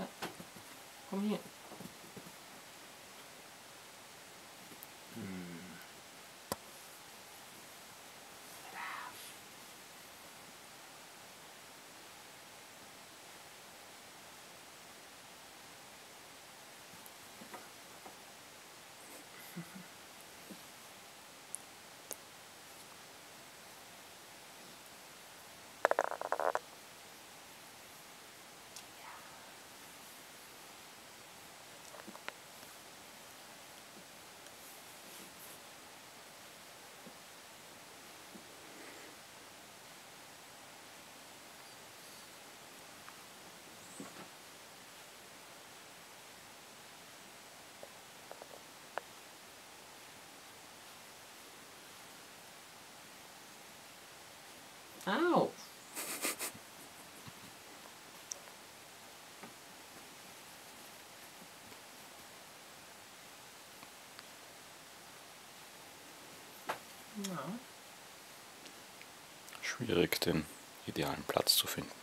看封面 Au. Ja. Schwierig, den idealen Platz zu finden.